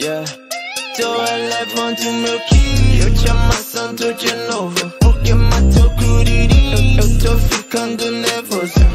yeah. Teu elefante, meu querido. Eu te amassando de novo. Porque matou o curirim. Eu, eu tô ficando nervoso.